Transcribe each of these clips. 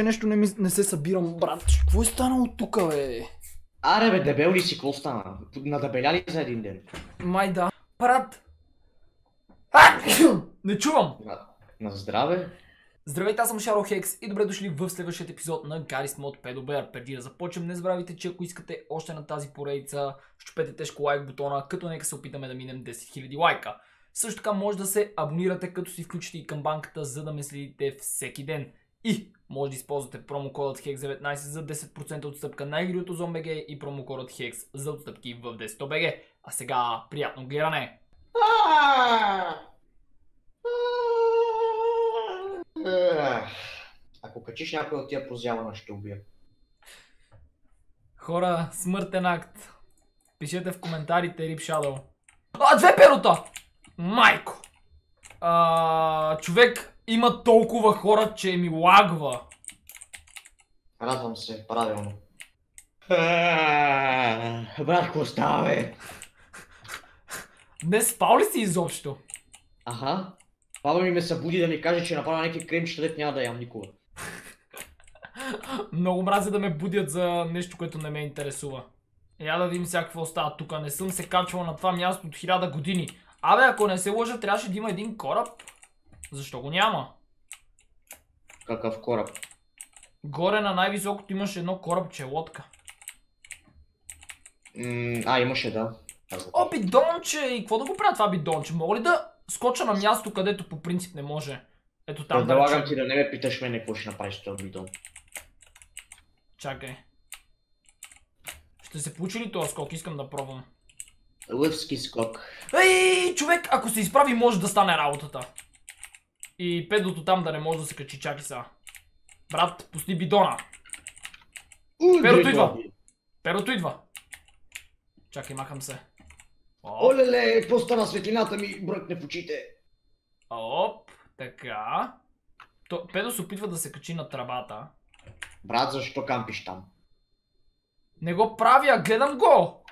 нещо не, ми, не се събирам, брат. Какво е станало тук, бе? Аре бе, дебел ли си, какво стана? Надебеля ли за един ден? Май да. Брат! А! Не чувам! На, на здраве? Здравейте, аз съм Шаро Хекс и добре дошли в следващия епизод на Garry's Mod Pedobert. Преди да започнем, не забравяйте, че ако искате още на тази поредица, щупете тежко лайк бутона, като нека се опитаме да минем 10 000 лайка. Също така може да се абонирате, като си включите и камбанката, за да ме следите всеки ден. И може да използвате промокодът HEX19 за 10% отстъпка на игри от OzonBG и промокодът HEX за отстъпки в 10BG. А сега приятно гледане! Ако качиш някой от тия прозявана, ще убия. Хора, смъртен акт. Пишете в коментарите Rip Shadow. А, две перота! Майко! А, човек, има толкова хора, че ми лагва. Радвам се, правилно. Брат, какво става, бе? Днес спал ли си изобщо? Аха. Баба ми ме събуди да ми каже, че направя някакви кремчета, дет няма да ям никога. Много мразя да ме будят за нещо, което не ме интересува. Я да видим сега какво става тук. Не съм се качвал на това място от хиляда години. Абе, ако не се лъжа, трябваше да има един кораб. Защо го няма? Какъв кораб? Горе на най-високото имаше едно корабче, лодка. М, а, имаше, да. О, бидонче! И какво да го правя това бидонче? Мога ли да скоча на място, където по принцип не може? Ето там да Предлагам речем. ти да не ме питаш мене какво ще направиш с този бидон. Чакай. Ще се получи ли този скок? Искам да пробвам. Лъвски скок. Ей, човек, ако се изправи, може да стане работата. И педото там да не може да се качи. Чакай сега. Брат, пусти бидона. Перото идва. Перото идва. Чакай, махам се. Оп, Олеле, какво стана светлината ми бръкне в очите? оп, така. То, педо се опитва да се качи на трабата. Брат, защо кампиш там? Не го правя, гледам го.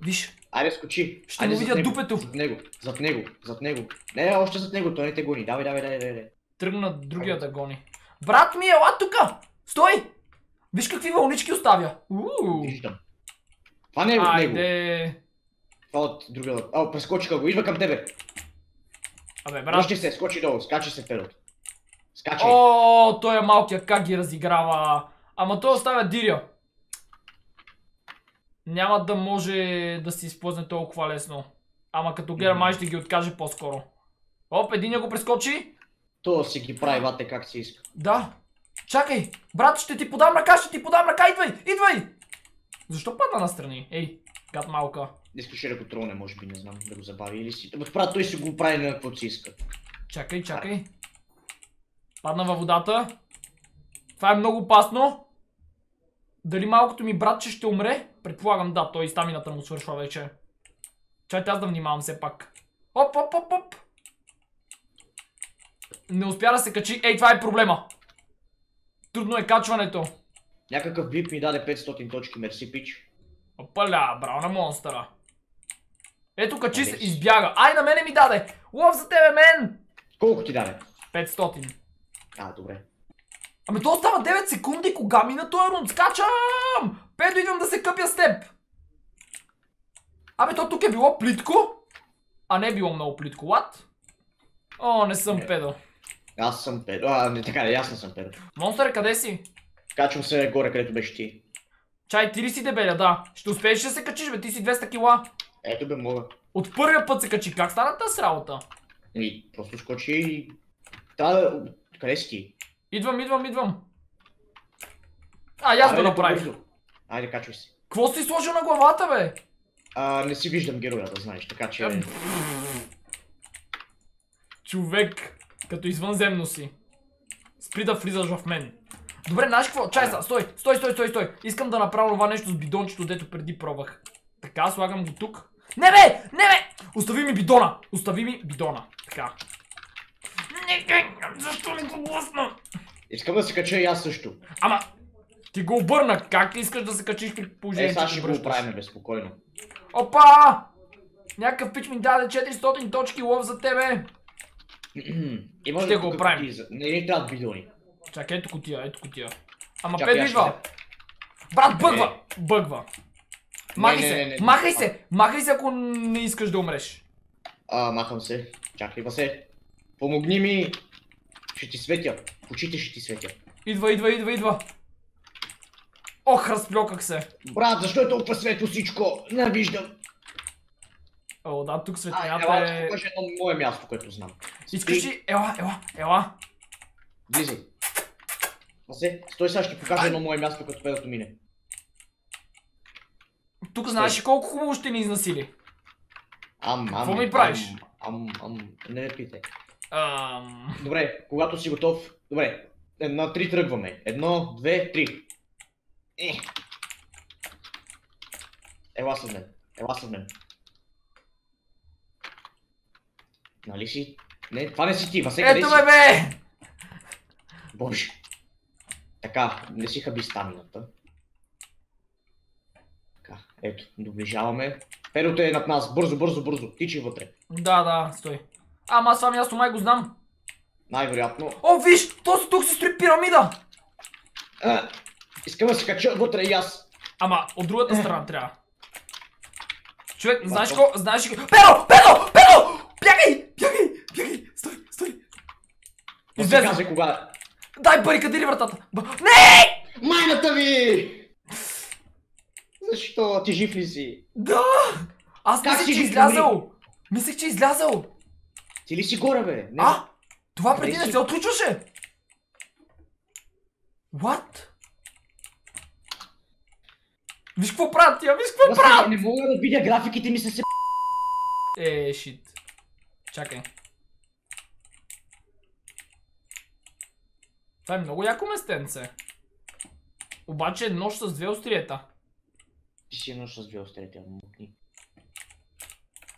Виж, Айде, скочи. Ще Айде, му видя дупето. Зад него, зад него, зад него. Не, не, още зад него, той не те гони. Давай, давай, давай, давай. тръгна другия да гони. Брат ми, ела тука! Стой! Виж какви вълнички оставя. Уу. Виждам. Това не е от него. Айде. Това от другия. О, прескочиха го. Идва към тебе. Абе, брат. Връщи се, скочи долу. Скачи се перото. Скачай. О, той е малкия, как ги разиграва. Ама той оставя диря. Няма да може да се изплъзне толкова лесно. Ама като гледа, май ще ги откаже по-скоро. Оп, един го прескочи. То си ги прави вате как си иска. Да. Чакай, брат, ще ти подам ръка, ще ти подам ръка, идвай, идвай! Защо падна настрани? Ей, гад малка. Искаше да го троне, може би, не знам, да го забави или си. Брат, той си го прави на каквото си иска. Чакай, чакай. Падна във водата. Това е много опасно. Дали малкото ми братче ще умре? Предполагам да, той стамината му свършва вече. Чайте аз да внимавам все пак. Оп, оп, оп, оп. Не успя да се качи. Ей, това е проблема. Трудно е качването. Някакъв бип ми даде 500 точки, мерси пич. Опаля, браво на монстъра. Ето качи се, избяга. Ай, на мене ми даде. Лов за тебе, мен. Колко ти даде? 500. А, добре. Ами то остава 9 секунди, кога мина този рунд. Скачам! Педо, идвам да се къпя с теб. Абе, то тук е било плитко, а не е било много плитко. What? О, не съм педо. Аз съм педо. А, не така, аз не съм педо. Монстър, къде си? Качвам се горе, където беше ти. Чай, ти ли си дебеля, да. Ще успееш да се качиш, бе, ти си 200 кила. Ето бе, мога. От първия път се качи. Как стана тази работа? И просто скочи и... Та, къде си ти? Идвам, идвам, идвам. А, аз го направих. Айде, качвай се. Какво си сложил на главата, бе? А, не си виждам героя, да знаеш, така че... Човек, като извънземно си. Спри да влизаш в мен. Добре, знаеш какво? Чай са, стой, стой, стой, стой, стой. Искам да направя това нещо с бидончето, дето преди пробвах. Така, слагам го тук. Не бе, не бе! Остави ми бидона, остави ми бидона. Така. Не, не, защо ми го блъсна? Искам да се кача и аз също. Ама, ти го обърна, как искаш да се качиш при положение, Е, сега че ще го оправим безпокойно. Опа! Някакъв пич ми даде 400 точки лов за тебе. Има Ще го оправим. за- Не ни трябват бидони. Чакай, ето котия, ето котия. Ама аз идва. Брат, бъгва! Бъгва. Махай не, се, не, не. махай се, махай се, ако не искаш да умреш. А, махам се. Чакай, Васе. Помогни ми. Ще ти светя. В очите ще ти светя. Идва, идва, идва, идва. Ох, разплюках се. Брат, защо е толкова светло всичко? Не виждам. О, да, тук А, светлината ела, е... тук е едно мое място, което знам. Искаш ли? Ела, ела, ела. Влизай. Васе, стой сега, ще покажа едно мое място, като педото мине. Тук знаеш ли колко хубаво ще ни изнасили? Ам, ам, Какво ми правиш? Ам, ам, не ме питай. Ам... Добре, когато си готов. Добре, на три тръгваме. Едно, две, три. Е. Ела с мен. Ела с мен. Нали си? Не, това не си ти, Васе, къде Ето ме бе! Боже. Така, не си хаби стамината. Така, ето, доближаваме. Перото е над нас, бързо, бързо, бързо, тичи вътре. Да, да, стой. Ама аз това място май го знам. Най-вероятно. О, виж! Този тук се строи пирамида! А, искам да се кача вътре и аз. Ама от другата страна трябва. Човек, знаеш Какво? Знаеш ли ко? Педо! Педо! Педо! Бягай! Бягай! Бягай! Стой! Стой! Излезе! кога. Дай барикадири вратата! Б... Не! Майната ви! Защо? Ти жив ли си? Да! Аз Как мислех, че е ги излязъл! Мислех, че е излязъл! Ти ли си горе, бе? Не. А? Това преди Къде не си? се отключваше! What? Виж какво правят тия, виж какво правят! не мога да видя графиките ми са се... Е, шит. Чакай. Това е много яко местенце. Обаче е нож с две остриета. Ти си едно с две острете, мукни.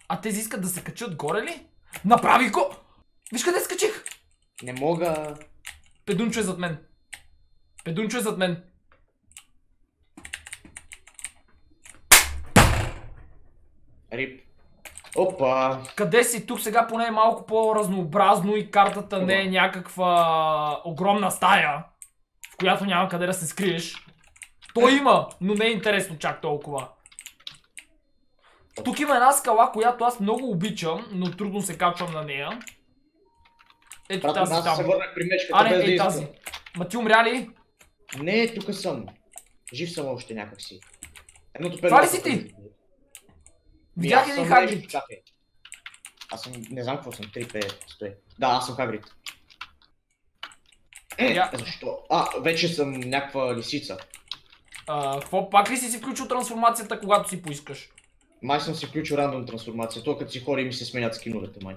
А тези искат да се качат горе ли? Направи го! Виж къде скачих! Не мога... Педунчо е зад мен. Педунчо е зад мен. Рип. Опа. Къде си? Тук сега поне е малко по-разнообразно и картата не е някаква огромна стая, в която няма къде да се скриеш. То има, но не е интересно чак толкова. Тук има една скала, която аз много обичам, но трудно се качвам на нея. Ето Брат, тази аз там. се върнах при мечката, А, не, да ей тази. Ма ти умря ли? Не, тук съм. Жив съм още някакси. Едното Това ли си ти? Видях един Хагрид. Аз съм, не знам какво съм, 3 стой. Да, аз съм Хагрид. Е, защо? А, вече съм някаква лисица. А, какво? Пак ли си си включил трансформацията, когато си поискаш? Май съм си включил рандом трансформация. То като си хори ми се сменят скиновете, май.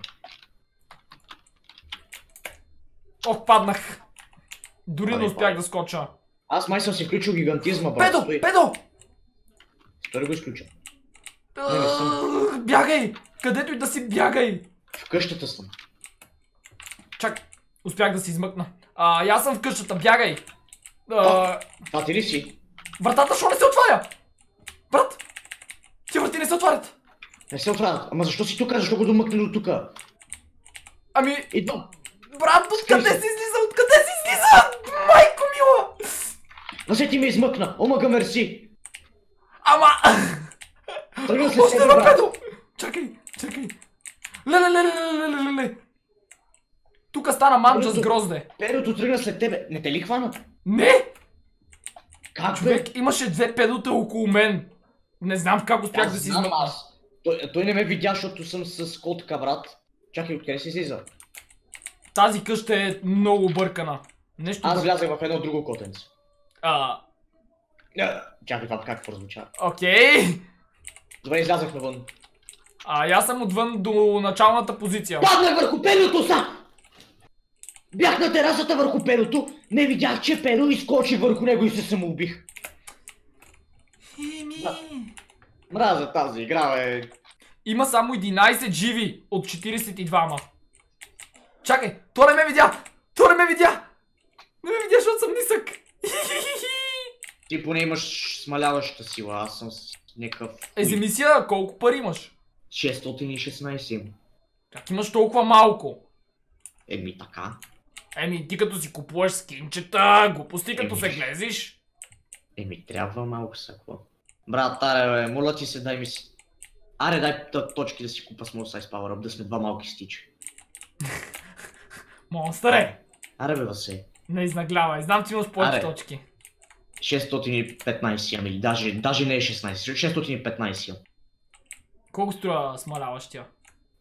Ох, паднах. Дори не успях да скоча. Аз май съм си включил гигантизма, брат. Педо! Педо! Стой да го изключа. Не, не съм. Ах, Бягай! Където и да си бягай! В къщата съм. Чак, успях да се измъкна. А, аз съм в къщата, бягай! А, А ти ли си? вратата защо не се отваря? Брат! Ти врати не се отварят! Не се отварят. Ама защо си тук? Защо го домъкне до тук? Ами, Идвам. брат, откъде си излиза? Откъде си излиза? Майко мила! Васе ти ме измъкна. Омага мерси. Ама! Тръгна се Още едно педо! Чакай, чакай. Леле, леле, леле, леле, леле. Тук стана манджа с грозде. Перото тръгна след тебе. Не те ли хвана? Не! Как бе? Човек, имаше две педота около мен. Не знам как успях да си измъкна. аз. Той, той не ме видя, защото съм с котка, брат. Чакай, откъде си излиза? Тази къща е много объркана. Нещо Аз влязах в едно друго котенце. А, Чакай, това как прозвуча. окей. Добре, излязах навън. А, аз съм отвън до началната позиция. Паднах върху перото са! Бях на терасата върху перото, не видях, че перо изкочи върху него и се самоубих. Мразя тази игра, бе. Има само 11 живи от 42-ма. Чакай, то не ме видя! То не ме видя! Не ме видя, защото съм нисък. Ти поне имаш смаляваща сила, аз съм с някакъв... Е, за мисия, колко пари имаш? 616 имам. Как имаш толкова малко? Еми така. Еми, ти като си купуваш скинчета, глупости като се глезиш. Еми, трябва малко са, какво? Брат, аре, бе, моля ти се, дай ми си. Аре, дай точки да си купа Small Size Power Up, да сме два малки стичи. Монстъре! Аре, бе, Васе. Не изнаглявай, знам, че имаш повече точки. 615 имам или даже, даже не е 16, 615 имам. Колко струва смаляващия?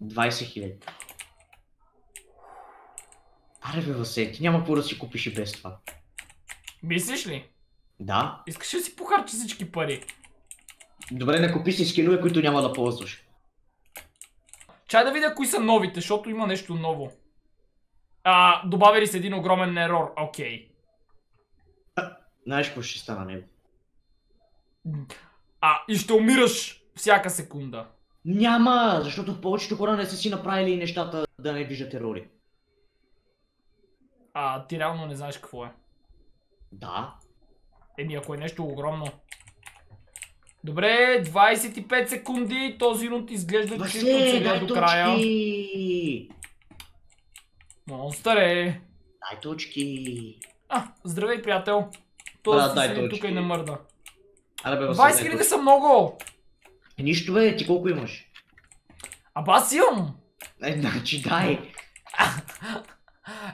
20 хиляди. Аре, бе, Васе, ти няма какво да си купиш и без това. Мислиш ли? Да? Искаш ли си похарчи всички пари? Добре, не купи си скинове, които няма да ползваш. Чай да видя кои са новите, защото има нещо ново. А, добавили се един огромен ерор, окей. Знаеш какво ще стана него? А, и ще умираш всяка секунда. Няма, защото повечето хора не са си направили нещата да не виждат ерори. А, ти реално не знаеш какво е. Да. Еми, ако е нещо огромно. Добре, 25 секунди, този рунт изглежда чисто целия дай до края. точки! Монстър е. Дай точки! А, здравей, приятел. Този си тук и не мърда. Аре бе, Васе, 20 дай хиляди са много! Е, Нищо бе, ти колко имаш? Аба аз имам! Е, значи дай.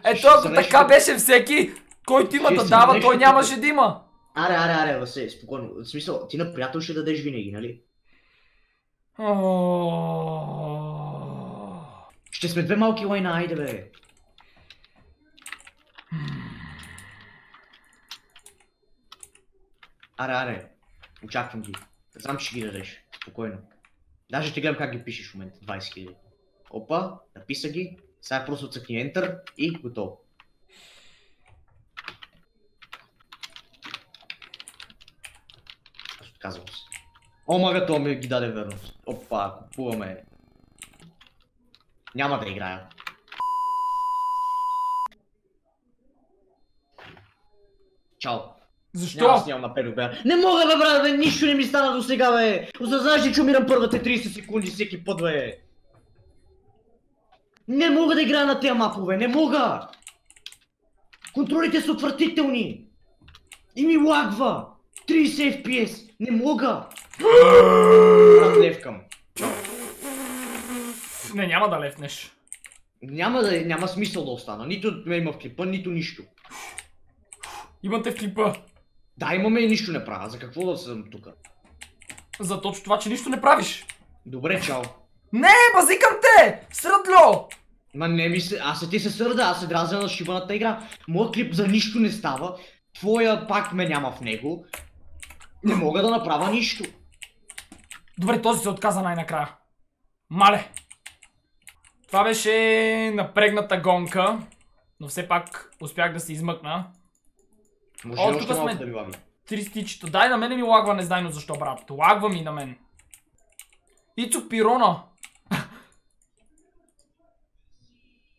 Ето, ако така беше всеки, който има да дава, той нямаше да има. Аре, аре, аре, Васе, спокойно. В смисъл, ти на приятел ще дадеш винаги, нали? Ще сме две малки лайна, айде бе. Аре, аре. Очаквам ги. Знам, че ще ги дадеш. Спокойно. Даже ще гледам как ги пишеш в момента. 20 000. Опа, написа ги. Сега просто цъкни Enter и готово. Аз отказвам се. О, мага, то ми ги даде верност. Опа, купуваме. Няма да играя. Чао. Защо? Няма снимам на педо. Не мога, бе, брат, бе, нищо не ми стана до сега, бе. Осъзнаш ли, че умирам първите 30 секунди всеки път, бе. Не мога да играя на тези мапове, не мога. Контролите са отвратителни. И ми лагва. 30 FPS. Не мога. Брат, левкам. Не, няма да лепнеш. Няма, да, няма смисъл да остана. Нито ме има в клипа, нито нищо. Имате в клипа. Да, имаме и нищо не правя. За какво да съм тук? За точно това, че нищо не правиш. Добре, чао. Не, базикам те! Сръдло! Ма не ми се, аз се ти се сърда, аз се дразя на шибаната игра. Моят клип за нищо не става, твоя пак ме няма в него. Не мога да направя нищо. Добре, този се отказа най-накрая. Мале! Това беше напрегната гонка, но все пак успях да се измъкна. Може О, тук сме- да ви лаги. Три стичета. Дай на мене ми лагва, не знайно защо, брат. Лагва ми на мен. Ицо Пирона.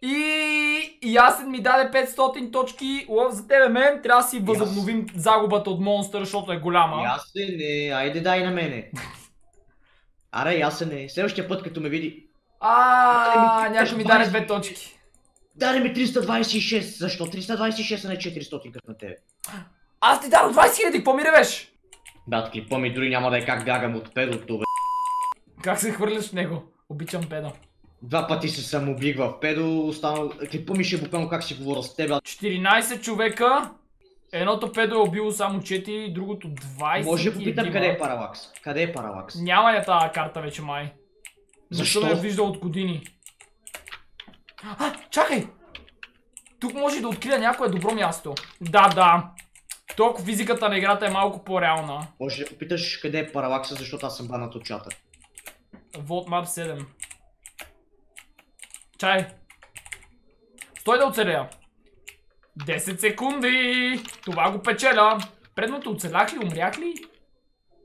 И Ясен ми даде 500 точки. Лъв за тебе, мен. Трябва да си възобновим загубата от монстър, защото е голяма. Ясене, айде дай на мене. Аре, ясене, следващия път като ме види. А, ми някой ми даде 20. две точки. Даде ми 326, защо 326, а не 400 като на тебе? Аз ти дадох 20 000, какво ми ревеш? Брат, клипа ми дори няма да е как бягам от педото, бе. Как се хвърляш в него? Обичам педо. Два пъти се самоубих в педо, останал... Клипа ми ще буквално как си говоря с теб, 14 човека. Едното педо е убило само 4, другото 20. Може да попитам къде е Паралакс? Къде е Паралакс? Няма я тази карта вече май. Защо? Не съм я виждал от години. А, чакай! Тук може да открия някое добро място. Да, да. Толкова физиката на играта е малко по-реална. Може да попиташ къде е Паралакса, защото аз съм банат от чата. Вот map 7. Чай. Стой да оцелея. 10 секунди. Това го печеля. Предното оцелях ли, умрях ли?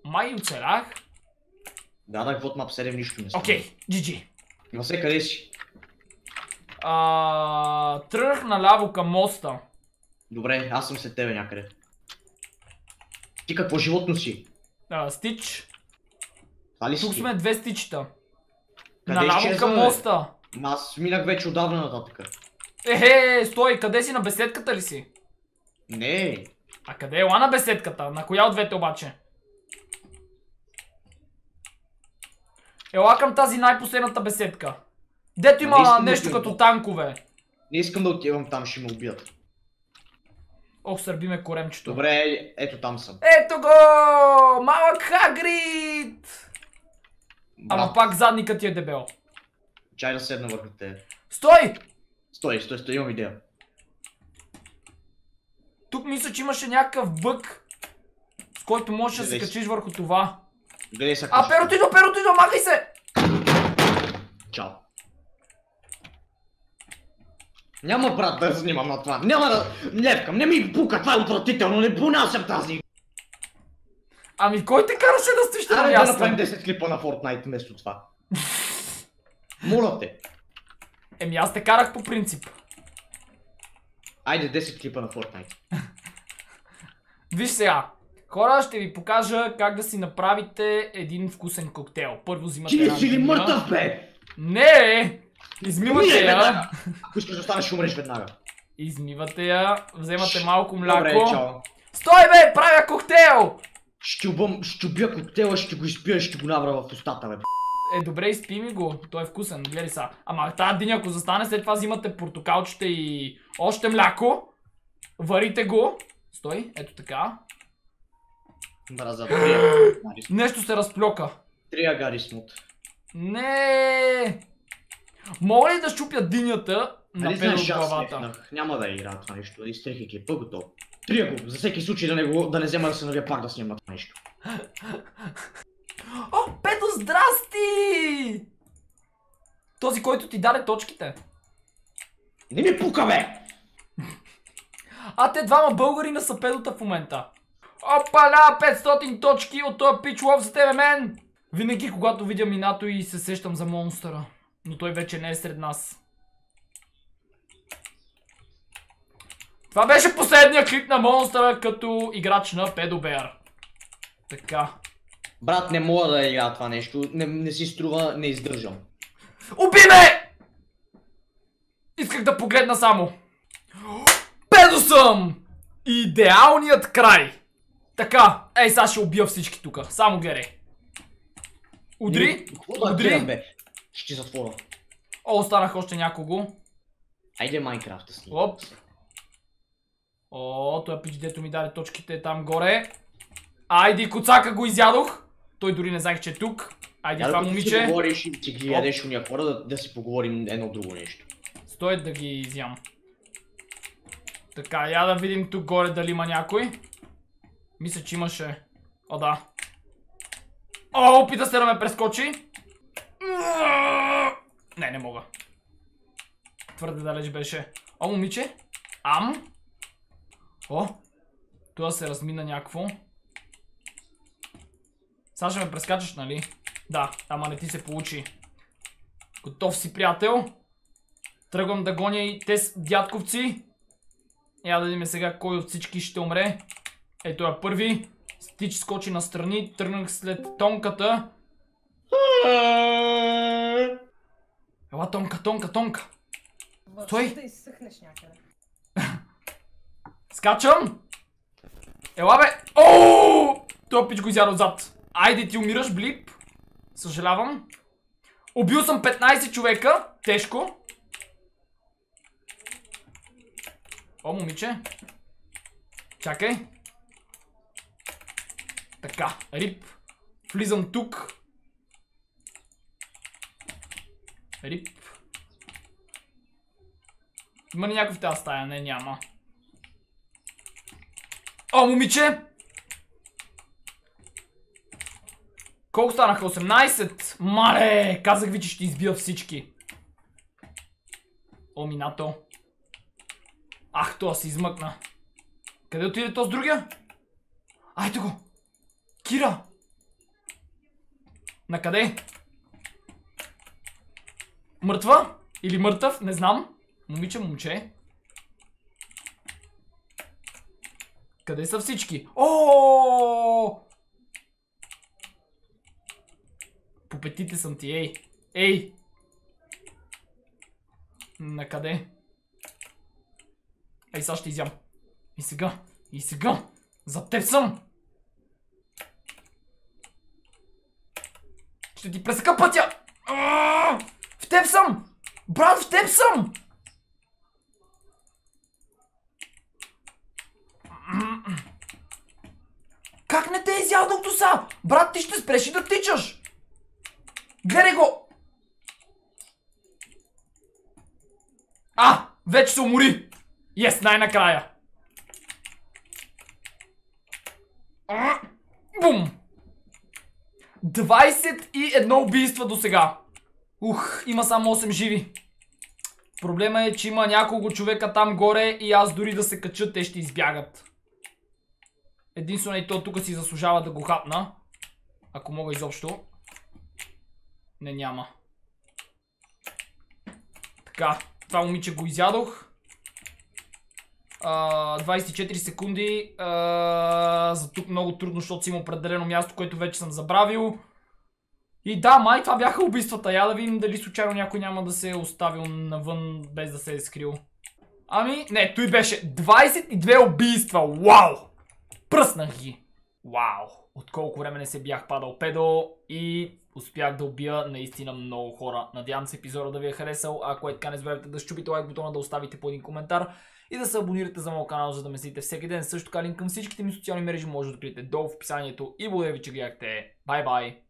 Май оцелях. Дадах вот мап 7, нищо не стана. Окей, GG. Васе, къде си? А, тръгнах наляво към моста. Добре, аз съм след тебе някъде. Ти какво животно си? А, стич. Това ли? Тук сме две стичета. Къде наляво изчезна, към бе? моста. Ма Аз минах вече отдавна нататък. Ехе, стой, къде си? На беседката ли си? Не. А къде е ела на беседката? На коя от двете обаче? Ела към тази най-последната беседка. Дето има Не да нещо отивам. като танкове. Не искам да отивам там, ще ме убият. Ох, сърбиме коремчето. Добре, ето там съм. Ето го! Малък Хагрид! Ама пак задникът ти е дебел. чай да седна върху те. Стой! Стой, стой, стой, имам идея. Тук мисля, че имаше някакъв бък, с който можеш да се качиш върху това. Гледай са А, перото идва, перото идва, махай се! Чао. Няма брат да снимам на това. Няма да... Левкам, не ми пука, това е отвратително, не понасям тази. Ами кой те караше да стоиш на Аре да място? направим 10 клипа на Fortnite вместо това. Моля те. Еми аз те карах по принцип. Айде 10 клипа на Fortnite. Виж сега. Хора, ще ви покажа как да си направите един вкусен коктейл. Първо взимате Ти една си ли мъртъв бе? Не! Измивате я. Ако искаш да останеш, ще умреш веднага. Измивате я. Вземате малко Добре, мляко. чао. Стой бе, правя коктейл! Ще убам, ще убия коктейла, ще го изпия, ще го набра в устата, бе. Е, добре, изпи ми го. Той е вкусен, гледай са. Ама тази диня, ако застане, след това взимате портокалчета и още мляко. Варите го. Стой, ето така. Смут. Нещо се разплюка. Трия гари смут. Не. Мога ли да щупя динята на Нали аз главата? Няма да игра това нещо. Изтрех екипа, готово. Трия го, за всеки случай да не, го, да не взема да се навия пак да снимам това нещо. О, Педо, здрасти! Този, който ти даде точките. Не ми пука, бе! А те двама българи на са педота в момента. Опаля, 500 точки от този пич лов за тебе, мен! Винаги, когато видя Минато и се сещам за монстъра. Но той вече не е сред нас. Това беше последния клип на монстъра като играч на Педобер. Така. Брат, не мога да игра това нещо. Не, не си струва, не издържам. Уби ме! Исках да погледна само. Педо съм! Идеалният край! Така, ей сега ще убия всички тука. Само гледай. Удри, гледам, удри. Ще ти затворя. О, останах още някого. Айде Майнкрафт да снимам. Оп. О, той пич, дето ми даде точките там горе. Айди, коцака го изядох. Той дори не знаех, че е тук. Айди, това момиче. говориш и си ги ядеш уния хора, да, да си поговорим едно друго нещо. Стой да ги изям. Така, я да видим тук горе дали има някой. Мисля, че имаше. О, да. О, опита се да ме прескочи. Не, не мога. Твърде далеч беше. О, момиче. Ам. О. Това се размина някакво. Сега ще ме прескачаш, нали? Да, ама не ти се получи. Готов си, приятел. Тръгвам да гоня и те с дядковци. Я да видим сега кой от всички ще умре. Ето е първи. Стич скочи настрани. Тръгнах след тонката. Ела тонка, тонка, тонка. Стой. Да изсъхнеш някъде. Скачам. Ела бе. Ооо! Той пич го изяда отзад. Айде ти умираш, блип. Съжалявам. Убил съм 15 човека. Тежко. О, момиче. Чакай. Така, рип. Влизам тук. Рип. Има ли някой в тази стая? Не, няма. О, момиче! Колко станаха? 18? Мале! Казах ви, че ще избия всички. О, Минато. Ах, това се измъкна. Къде отиде този другия? Айде го! Кира! На къде? Мъртва? Или мъртъв? Не знам. Момиче, момче. Къде са всички? О! По петите съм ти, ей. Ей! На къде? Ей, сега ще изям. И сега. И сега. За теб съм. Ще ти пресека пътя. Аааа! Теб съм. Брат, в теб съм. Как не те е изял доктуса? Брат, ти ще спреш и да тичаш. Гледай го. А, вече се умори. Ес, най-накрая. Бум! 21 убийства до сега. Ух, има само 8 живи. Проблема е, че има няколко човека там горе и аз дори да се кача, те ще избягат. Единствено и то тук си заслужава да го хапна. Ако мога изобщо. Не, няма. Така, това момиче го изядох. А, 24 секунди. За тук много трудно, защото си има определено място, което вече съм забравил. И да, май това бяха убийствата. Я да видим дали случайно някой няма да се е оставил навън без да се е скрил. Ами, не, той беше 22 убийства. Вау! Пръснах ги. Вау! От колко време не се бях падал педо и успях да убия наистина много хора. Надявам се епизода да ви е харесал. Ако е така, не забравяйте да щупите лайк бутона, да оставите по един коментар и да се абонирате за моят канал, за да ме следите всеки ден. Също така линк към всичките ми социални мрежи може да откриете долу в описанието. И благодаря ви, че гледахте. Бай бай!